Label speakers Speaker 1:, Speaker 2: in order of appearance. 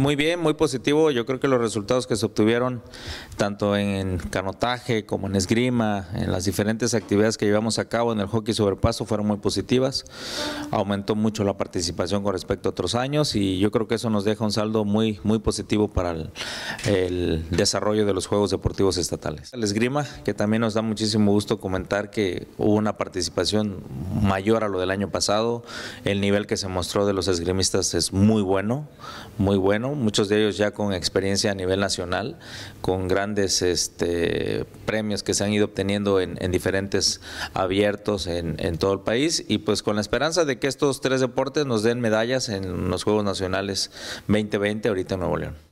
Speaker 1: Muy bien, muy positivo. Yo creo que los resultados que se obtuvieron, tanto en canotaje como en esgrima, en las diferentes actividades que llevamos a cabo en el hockey sobre paso, fueron muy positivas. Aumentó mucho la participación con respecto a otros años y yo creo que eso nos deja un saldo muy, muy positivo para el, el desarrollo de los Juegos Deportivos Estatales. El esgrima, que también nos da muchísimo gusto comentar que hubo una participación mayor a lo del año pasado. El nivel que se mostró de los esgrimistas es muy bueno, muy bueno muchos de ellos ya con experiencia a nivel nacional, con grandes este, premios que se han ido obteniendo en, diferentes abiertos en, en, todo el país y pues con la esperanza de que estos tres deportes nos den medallas en los Juegos Nacionales 2020 ahorita en Nuevo León.